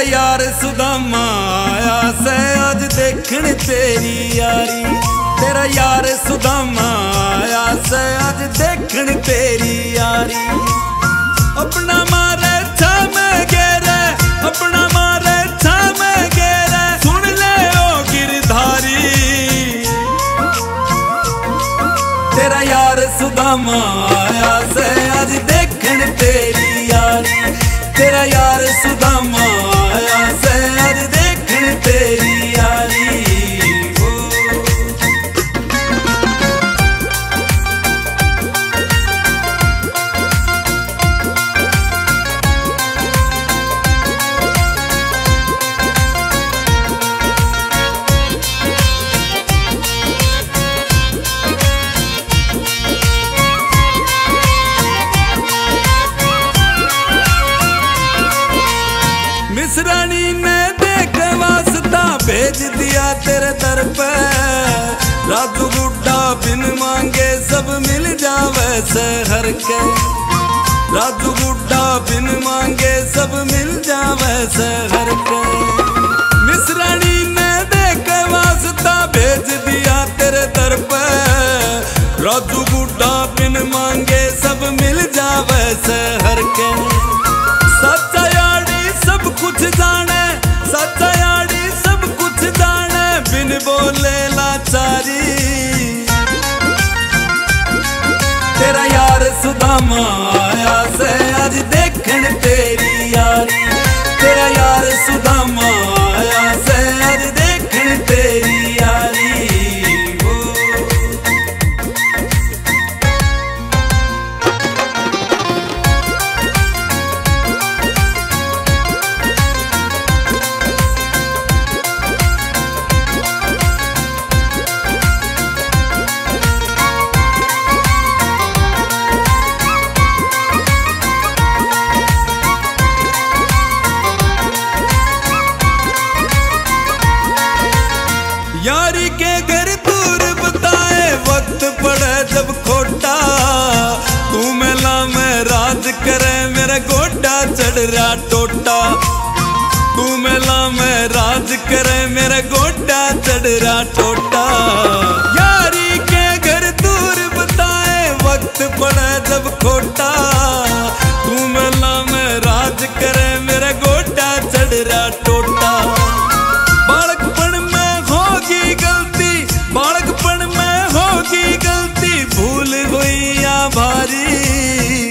यार सुदामा आया से आज देखण तेरी यारी। तेरा यार सुदामा आया से आज देखण तेरी यारी। अपना मारे छा में गेरे अपना मारे छा में गेरे सुन ले ओ गिरधारी। तेरा यार सुदामा आया से आज देखण तेरी यारी। तेरा यार सुदामा भेज दिया तेरे दर पे। राजू गुड्डा बिन मांगे, सब मिल जावे शहर के। राजू गुड्डा बिन मांगे, सब मिल जावे शहर के। मिसरानी ने देख वास्ता भेज दिया तेरे दर पे। राजू गुड्डा बिन मांगे, सब मिल जावे शहर के। सुदामा आया से आज देखण रहा टोटा। तू मेला में राज करे, मेरा गोडा चढ़ रहा टोटा। यारी के घर दूर बताए, वक्त पड़े जब खोटा। तू मेला में राज करे, मेरा गोटा चढ़ रहा टोटा। बालकपन में होगी गलती बालकपन में होगी गलती, भूल हुई या भारी